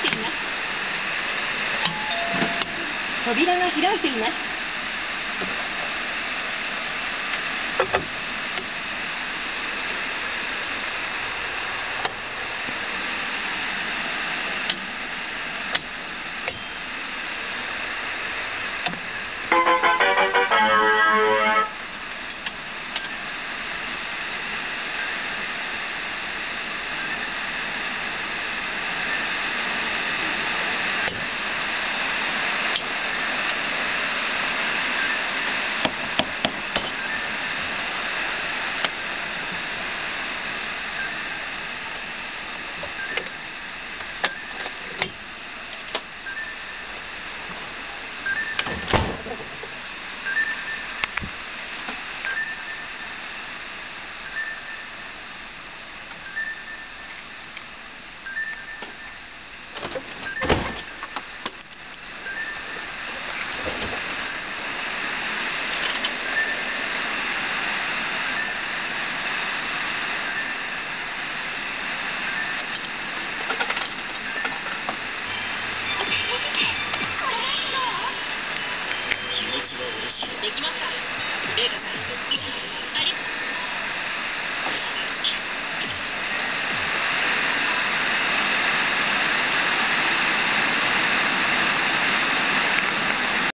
ています。扉が開いています。できました。